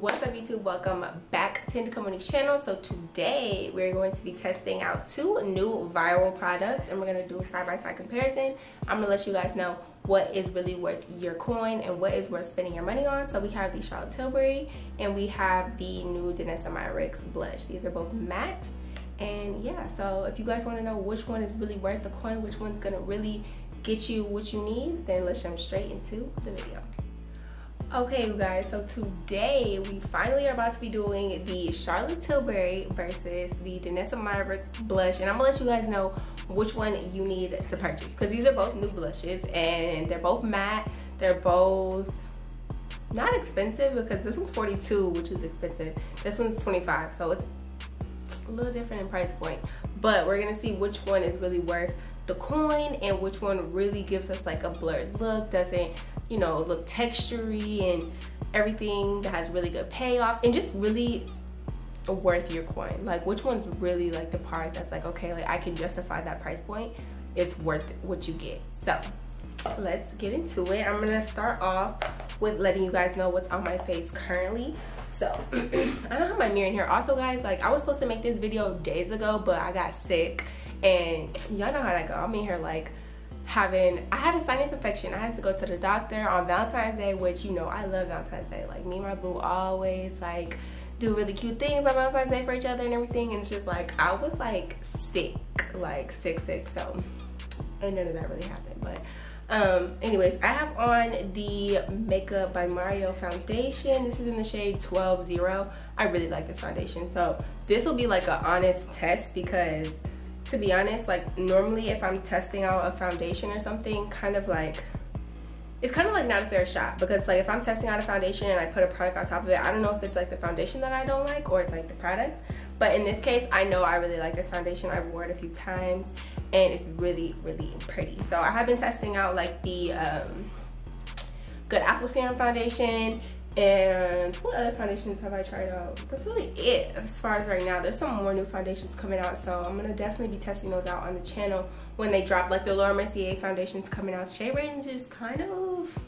what's up youtube? Welcome back to Indica Monique's channel. So today we're going to be testing out two new viral products and we're going to do a side-by-side -side comparison. I'm to let you guys know what is really worth your coin and what is worth spending your money on. So we have the charlotte tilbury and we have the new danessa myricks blush. These are both matte. And yeah so if you guys want to know which one is really worth the coin which one's going to really get you what you need then let's jump straight into the video Okay, you guys, so today we finally are about to be doing the Charlotte Tilbury versus the Danessa Myricks blush. And I'm gonna let you guys know which one you need to purchase because these are both new blushes and they're both matte. They're both not expensive because this one's 42, which is expensive. This one's 25, so it's a little different in price point. But we're gonna see which one is really worth the coin and which one really gives us like a blurred look, doesn't you know, look textury and everything that has really good payoff and just really worth your coin. Like which one's really like the product that's like, okay, like I can justify that price point. It's worth what you get. So let's get into it. I'm gonna start off with letting you guys know what's on my face currently. So I don't have my mirror in here. Also guys, like I was supposed to make this video days ago, but I got sick and y'all know how that go. I'm in here like having I had a sinus infection. I had to go to the doctor on Valentine's Day, which you know I love Valentine's Day. Like me and my boo always like do really cute things on Valentine's Day for each other and everything. And it's just like I was like sick, like sick, sick. So none of that really happened. But um, anyways, I have on the Makeup by Mario foundation. This is in the shade 12-0. I really like this foundation. So this will be like an honest test because to be honest, like normally if I'm testing out a foundation or something, kind of like, it's kind of like not a fair shot because like if I'm testing out a foundation and I put a product on top of it, I don't know if it's like the foundation that I don't like or it's like the product. But in this case, I know I really like this foundation. I've worn it a few times and it's really, really pretty. So I have been testing out like the um, Good Apple Serum Foundation and what other foundations have I tried out? That's really it as far as right now. There's some more new foundations coming out, so I'm gonna definitely be testing those out on the channel when they drop. Like the Laura Mercier foundations coming out. Shade range is kind of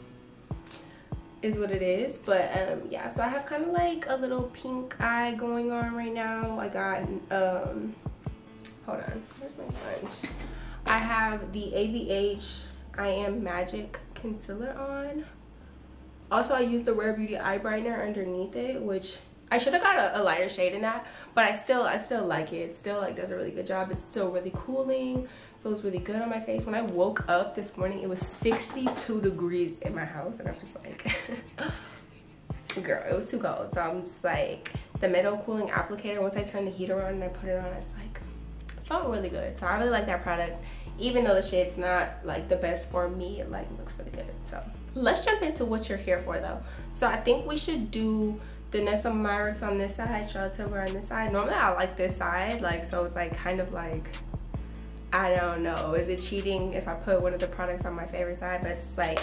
is what it is. But um, yeah, so I have kind of like a little pink eye going on right now. I got um, hold on, where's my sponge? I have the ABH I Am Magic concealer on. Also, I used the Rare Beauty eye brightener underneath it, which I should have got a, a, lighter shade in that, but I still I still like it. It still like does a really good job. It's still really cooling. Feels really good on my face. When I woke up this morning, it was 62 degrees in my house, and I'm just like, girl, it was too cold. So I'm just like, the metal cooling applicator. Once I turn the heater on and I put it on, I it's like felt really good. So I really like that product, even though the shade's not like the best for me. It like looks really good. So let's jump into what you're here for though so i think we should do Danessa Myricks on this side, Charlotte Tilbury on this side. Normally I like this side, like so it's like kind of like, I don't know, is it cheating if I put one of the products on my favorite side? But it's like,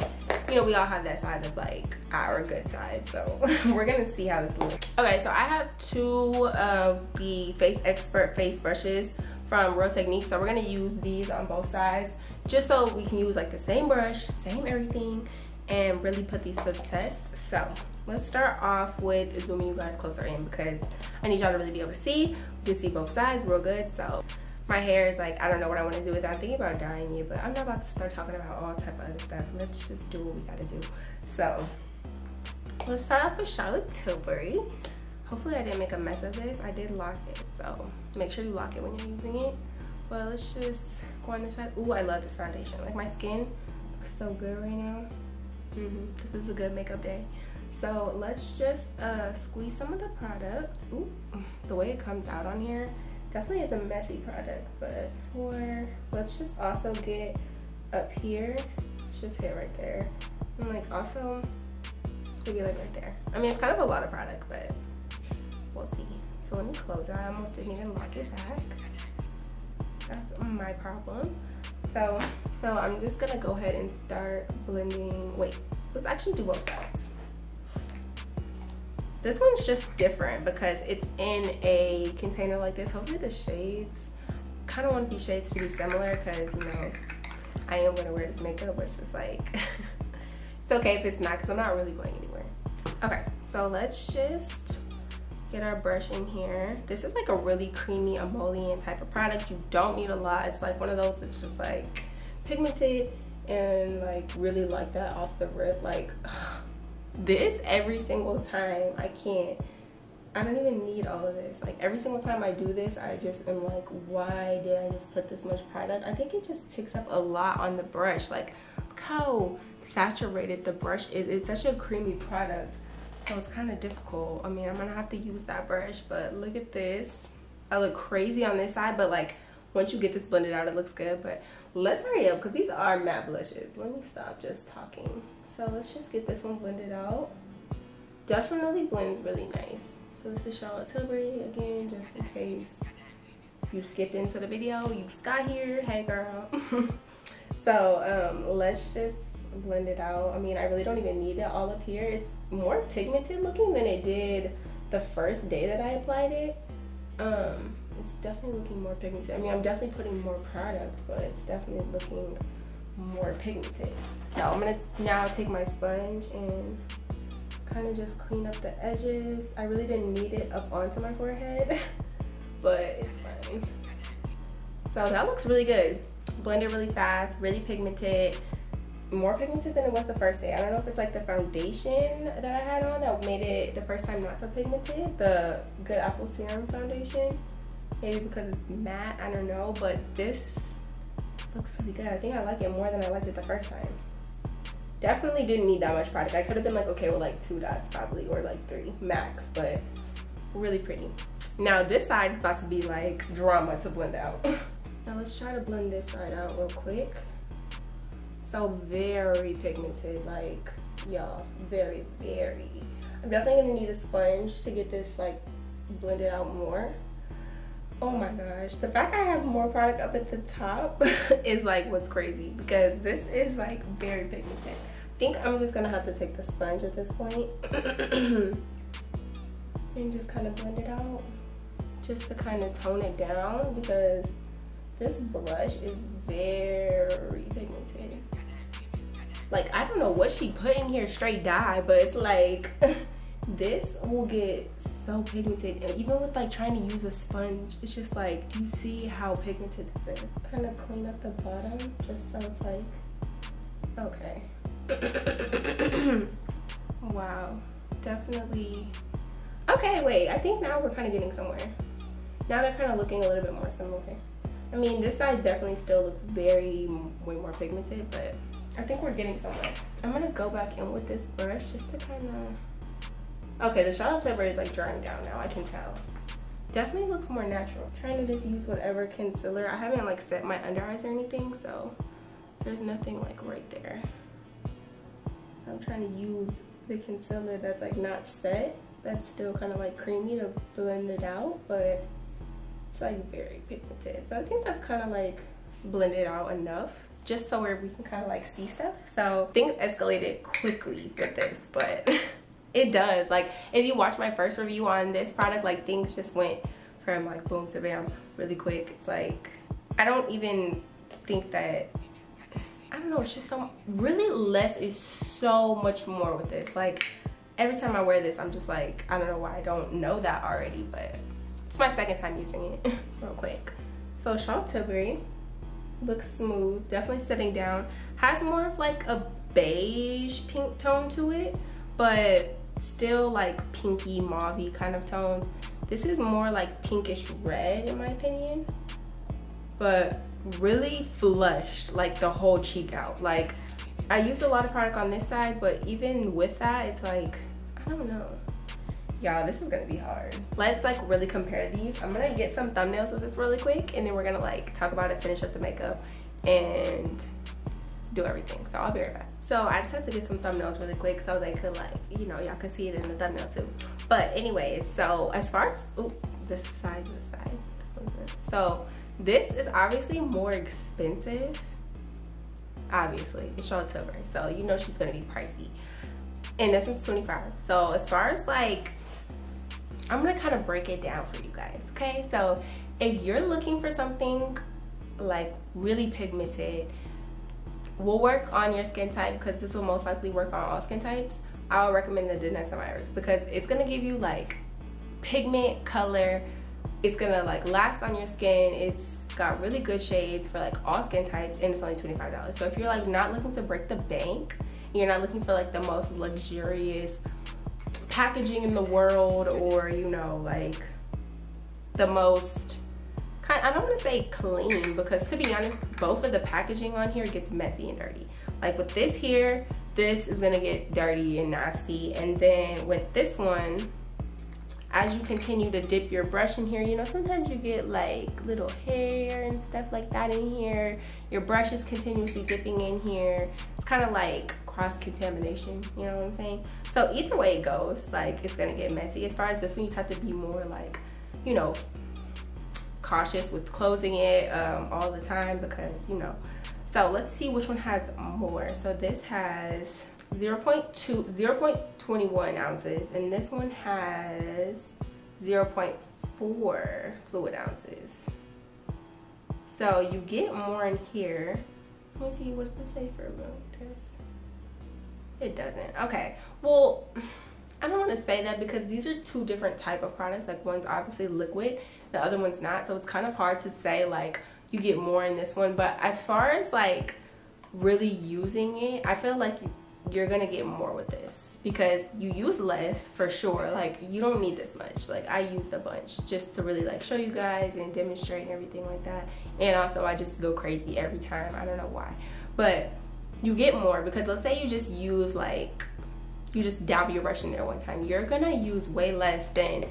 you know, we all have that side that's like our good side. So we're gonna see how this looks. Okay, so I have two of the Face Expert face brushes from Real Techniques. So we're gonna use these on both sides just so we can use like the same brush, same everything, and really put these to the test. So let's start off with zooming you guys closer in because I need y'all to really be able to see. You can see both sides real good. So my hair is like, I don't know what I want to do with it. I'm thinking about dyeing it, but I'm not about to start talking about all type of other stuff. Let's just do what we gotta do. So let's start off with Charlotte Tilbury. Hopefully I didn't make a mess of this. I did lock it, so make sure you lock it when you're using it. But let's just go on this side. Ooh, I love this foundation. Like my skin looks so good right now. Mm -hmm. This is a good makeup day. So let's just uh, squeeze some of the product. Ooh, the way it comes out on here definitely is a messy product, but or let's just also get up here. Let's just hit right there. And like also maybe like right there. I mean, it's kind of a lot of product, but we'll see. So let me close it. I almost didn't even lock it back. That's my problem. So, so I'm just gonna go ahead and start blending. Wait, let's actually do both sides. This one's just different because it's in a container like this. Hopefully the shades, kind of want these shades to be similar because, you know, I am gonna wear this makeup, which is like, it's okay if it's not because I'm not really going anywhere. Okay, So let's just get our brush in here. This is like a really creamy emollient type of product. You don't need a lot. It's like one of those that's just like pigmented and like really like that off the rip. Like this every single time I can't. I don't even need all of this. Like every single time I do this, I just am like, why did I just put this much product? I think it just picks up a lot on the brush. Like look how saturated the brush is. It's such a creamy product so it's kind of difficult. I mean, I'm gonna have to use that brush, but look at this. I look crazy on this side, but like once you get this blended out, it looks good. But let's hurry up because these are matte blushes. Let me stop just talking. So let's just get this one blended out. Definitely blends really nice. So this is Charlotte Tilbury again, just in case you skipped into the video, you just got here. Hey girl. so um, let's just blend it out. I mean, I really don't even need it all up here. It's more pigmented looking than it did the first day that I applied it. Um, it's definitely looking more pigmented. I mean, I'm definitely putting more product, but it's definitely looking more pigmented. So I'm gonna now take my sponge and kind of just clean up the edges. I really didn't need it up onto my forehead, but it's fine. So that looks really good. Blended really fast, really pigmented more pigmented than it was the first day. I don't know if it's like the foundation that I had on that made it the first time not so pigmented. The Good Apple Serum Foundation. Maybe because it's matte, I don't know. But this looks really good. I think I like it more than I liked it the first time. Definitely didn't need that much product. I could have been like okay with like two dots probably or like three max, but really pretty. Now this side is about to be like drama to blend out. now let's try to blend this side out real quick. So very pigmented, like y'all, very, very. I'm definitely gonna need a sponge to get this like blended out more. Oh my gosh, the fact I have more product up at the top is like what's crazy because this is like very pigmented. I think I'm just gonna have to take the sponge at this point and just kind of blend it out just to kind of tone it down because this blush is very pigmented like I don't know what she put in here straight dye but it's like this will get so pigmented. And even with like trying to use a sponge it's just like you see how pigmented this is. Kind of clean up the bottom just so it's like okay. Wow. Definitely. Okay wait I think now we're kind of getting somewhere. Now they're kind of looking a little bit more similar. I mean this side definitely still looks very way more pigmented but I think we're getting somewhere. I'm gonna go back in with this brush just to kind of... Okay, the Charlotte Tilbury is like drying down now, I can tell. Definitely looks more natural. Trying to just use whatever concealer. I haven't like set my under eyes or anything, so there's nothing like right there. So I'm trying to use the concealer that's like not set. That's still kind of like creamy to blend it out, but it's like very pigmented. But I think that's kind of like blended out enough just so where we can kind of like see stuff. So things escalated quickly with this, but it does. Like if you watch my first review on this product, like things just went from like boom to bam really quick. It's like, I don't even think that, I don't know, it's just so, really less is so much more with this. Like every time I wear this, I'm just like, I don't know why I don't know that already, but it's my second time using it real quick. So Tilbury looks smooth definitely setting down. Has more of like a beige pink tone to it but still like pinky mauvey kind of tones this is more like pinkish red in my opinion but really flushed like the whole cheek out. Like I used a lot of product on this side but even with that it's like I don't know y'all this is gonna be hard. Let's like really compare these. I'm gonna get some thumbnails of this really quick and then we're gonna like talk about it finish up the makeup and do everything. So i'll be right back. So i just have to get some thumbnails really quick so they could like you know y'all could see it in the thumbnail too. But anyways so as far as ooh, this side this side this one's this. So this is obviously more expensive. Obviously it's Charlotte Tilbury so you know she's gonna be pricey. And this one's 25 so as far as like I'm gonna kind of break it down for you guys, okay? So if you're looking for something like really pigmented, will work on your skin type because this will most likely work on all skin types. I would recommend the Danessa Myricks because it's gonna give you like pigment, color. It's gonna like last on your skin. It's got really good shades for like all skin types and it's only $25. So if you're like not looking to break the bank, you're not looking for like the most luxurious packaging in the world or you know like the most kind I don't want to say clean because to be honest both of the packaging on here gets messy and dirty like with this here this is gonna get dirty and nasty and then with this one as you continue to dip your brush in here, you know, sometimes you get like little hair and stuff like that in here. Your brush is continuously dipping in here. It's kind of like cross contamination, you know what I'm saying? So either way it goes, like it's gonna get messy. As far as this one, you just have to be more like, you know, cautious with closing it um, all the time because, you know. So let's see which one has more. So this has 0 0.2, 0 0.21 ounces, and this one has 0 0.4 fluid ounces. So you get more in here. Let me see, what does it say for milliliters? It doesn't. Okay, well, I don't want to say that because these are two different type of products. Like one's obviously liquid, the other one's not. So it's kind of hard to say like you get more in this one. But as far as like really using it, I feel like you, you're gonna get more with this because you use less for sure like you don't need this much like i used a bunch just to really like show you guys and demonstrate and everything like that and also i just go crazy every time i don't know why but you get more because let's say you just use like you just dab your brush in there one time you're gonna use way less than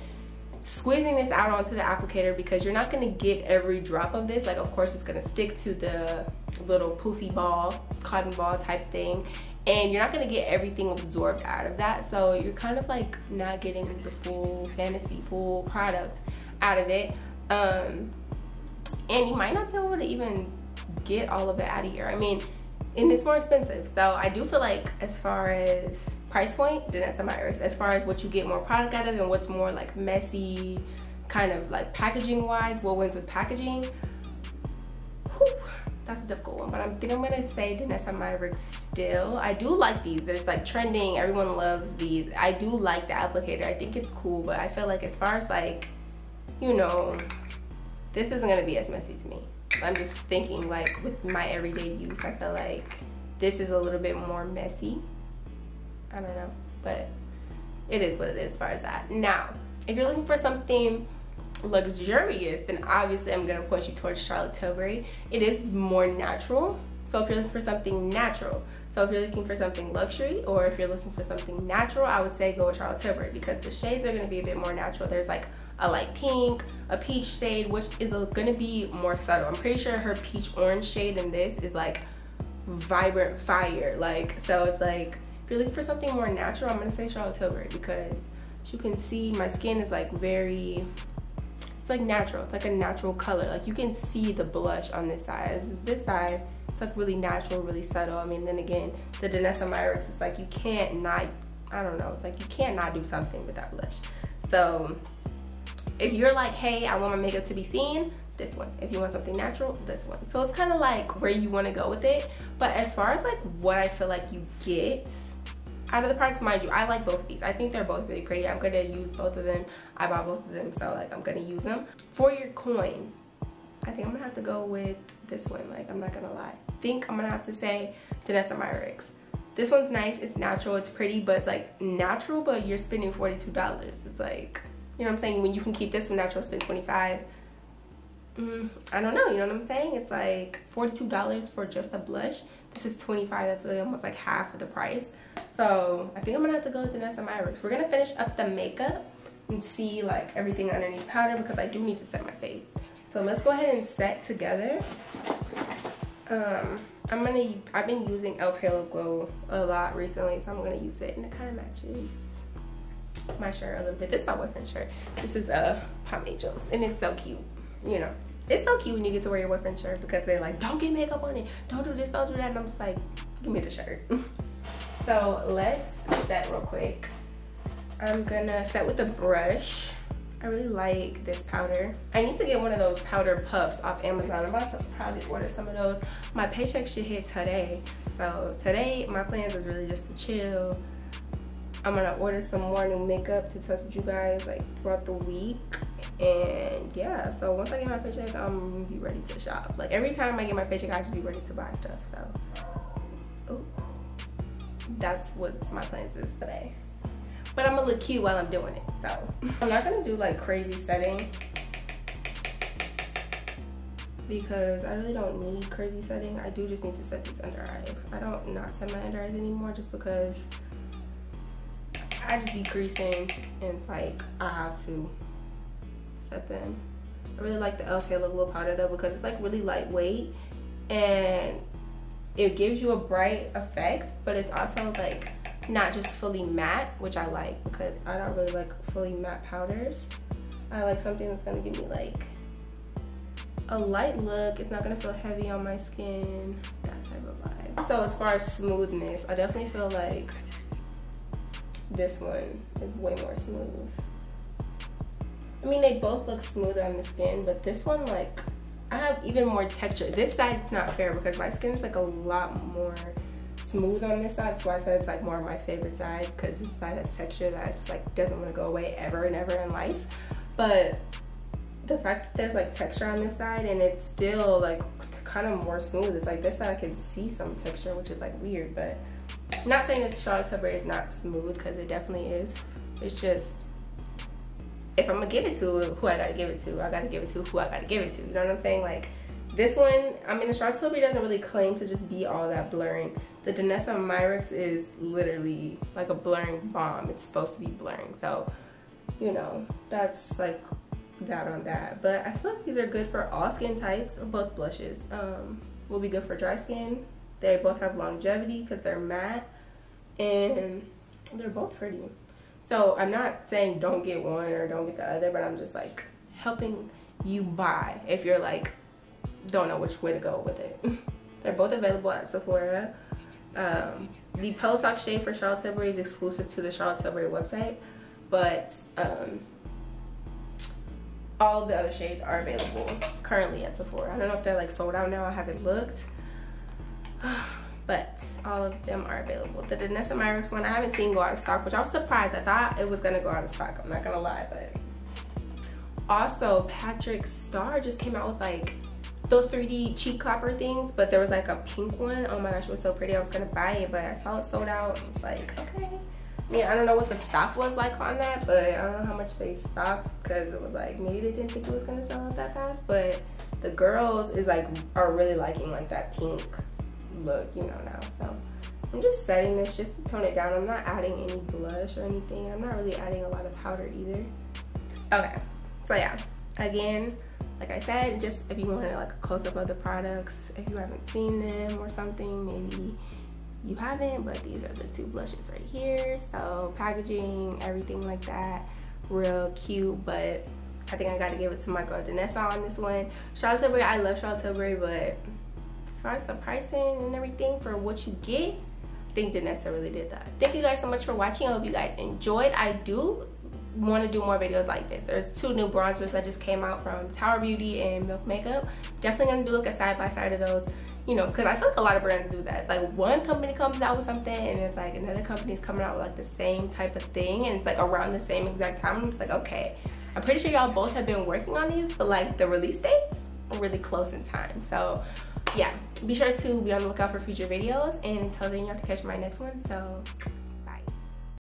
squeezing this out onto the applicator because you're not gonna get every drop of this. Like of course it's gonna stick to the little poofy ball cotton ball type thing and you're not gonna get everything absorbed out of that. So you're kind of like not getting the full fantasy full product out of it. Um and you might not be able to even get all of it out of here. I mean and it's more expensive so i do feel like as far as price point then that's as far as what you get more product out of and what's more like messy kind of like packaging wise what wins with packaging whew, that's a difficult one, but I think I'm gonna say Danessa Myricks still. I do like these. There's like trending. Everyone loves these. I do like the applicator. I think it's cool, but I feel like as far as like, you know, this isn't gonna be as messy to me. I'm just thinking like with my everyday use, I feel like this is a little bit more messy. I don't know, but it is what it is as far as that. Now, if you're looking for something luxurious, then obviously I'm gonna point you towards Charlotte Tilbury. It is more natural. So if you're looking for something natural, so if you're looking for something luxury or if you're looking for something natural, I would say go with Charlotte Tilbury because the shades are gonna be a bit more natural. There's like a light pink, a peach shade, which is gonna be more subtle. I'm pretty sure her peach orange shade in this is like vibrant fire. Like, so it's like, if you're looking for something more natural, I'm gonna say Charlotte Tilbury because you can see my skin is like very it's like natural it's like a natural color like you can see the blush on this side this, this side it's like really natural really subtle i mean then again the Danessa Myricks is like you can't not i don't know like you can't not do something with that blush so if you're like hey i want my makeup to be seen this one if you want something natural this one so it's kind of like where you want to go with it but as far as like what i feel like you get out of the products, mind you, I like both of these. I think they're both really pretty. I'm gonna use both of them. I bought both of them, so like I'm gonna use them. For your coin, I think I'm gonna have to go with this one. Like I'm not gonna lie. Think I'm gonna have to say Danessa Myricks. This one's nice, it's natural, it's pretty, but it's like natural, but you're spending $42. It's like, you know what I'm saying? When you can keep this one natural, spend 25 mm, I don't know, you know what I'm saying? It's like $42 for just a blush. This is 25 that's really almost like half of the price. So I think I'm gonna have to go with Danessa Myricks. We're gonna finish up the makeup and see like everything underneath powder because I do need to set my face. So let's go ahead and set together. Um, I'm gonna, I've been using e.l.f. Halo Glow a lot recently, so I'm gonna use it and it kind of matches my shirt a little bit. This is my boyfriend's shirt. This is a uh, Palm Angels and it's so cute, you know. It's so cute when you get to wear your boyfriend's shirt because they're like, don't get makeup on it, don't do this, don't do that. And I'm just like, give me the shirt. So let's set real quick. I'm gonna set with a brush. I really like this powder. I need to get one of those powder puffs off Amazon. I'm about to probably order some of those. My paycheck should hit today. So today, my plans is really just to chill, I'm gonna order some more new makeup to test with you guys like throughout the week. And yeah, so once I get my paycheck, I'm be ready to shop. Like every time I get my paycheck, I just be ready to buy stuff. So, Ooh. that's what my plans is today. But I'm gonna look cute while I'm doing it. So I'm not gonna do like crazy setting because I really don't need crazy setting. I do just need to set these under eyes. I don't not set my under eyes anymore just because I just be creasing and it's like I have to set them. I really like the e.l.f. hair Halo Glow Powder though because it's like really lightweight and it gives you a bright effect but it's also like not just fully matte which I like because I don't really like fully matte powders. I like something that's gonna give me like a light look. It's not gonna feel heavy on my skin, that type of vibe. Also, as far as smoothness, I definitely feel like this one is way more smooth. I mean, they both look smoother on the skin, but this one, like, I have even more texture. This side's not fair because my skin is like a lot more smooth on this side. So I said it's like more of my favorite side because this side has texture that just like doesn't want to go away ever and ever in life. But the fact that there's like texture on this side and it's still like kind of more smooth. It's like this side I can see some texture, which is like weird, but I'm not saying that Charlotte Tilbury is not smooth because it definitely is. It's just if I'm gonna give it to who I gotta give it to, I gotta give it to who I gotta give it to. You know what I'm saying? Like this one, I mean, the Charlotte Tilbury doesn't really claim to just be all that blurring. The Danessa Myricks is literally like a blurring balm. It's supposed to be blurring. So, you know, that's like that on that. But I feel like these are good for all skin types, both blushes. Um, will be good for dry skin. They both have longevity because they're matte and they're both pretty. So I'm not saying don't get one or don't get the other, but I'm just like helping you buy if you're like don't know which way to go with it. they're both available at Sephora. Um, the Talk shade for Charlotte Tilbury is exclusive to the Charlotte Tilbury website, but um, all the other shades are available currently at Sephora. I don't know if they're like sold out now. I haven't looked. but all of them are available. The Danessa Myricks one I haven't seen go out of stock, which I was surprised. I thought it was gonna go out of stock. I'm not gonna lie, but also Patrick Starrr just came out with like those 3D cheek clapper things, but there was like a pink one. Oh my gosh, it was so pretty. I was gonna buy it, but I saw it sold out. It's like, okay. I mean, I don't know what the stock was like on that, but I don't know how much they stocked because it was like maybe they didn't think it was gonna sell out that fast. But the girls is like are really liking like that pink look, you know now. So I'm just setting this just to tone it down. I'm not adding any blush or anything. I'm not really adding a lot of powder either. Okay, so yeah, again, like I said, just if you wanted like a close up of the products, if you haven't seen them or something, maybe you haven't, but these are the two blushes right here. So packaging, everything like that, real cute, but I think I gotta give it to my girl Danessa on this one. Charlotte Tilbury, I love Charlotte Tilbury, but as far as the pricing and everything for what you get, I think Danessa really did that. Thank you guys so much for watching. I hope you guys enjoyed. I do want to do more videos like this. There's two new bronzers that just came out from Tower Beauty and Milk Makeup. Definitely gonna do like a side by side of those you know, because I feel like a lot of brands do that. Like one company comes out with something and it's like another company is coming out with like the same type of thing and it's like around the same exact time. It's like, okay, I'm pretty sure y'all both have been working on these, but like the release dates are really close in time. So yeah, be sure to be on the lookout for future videos and until then you have to catch my next one. So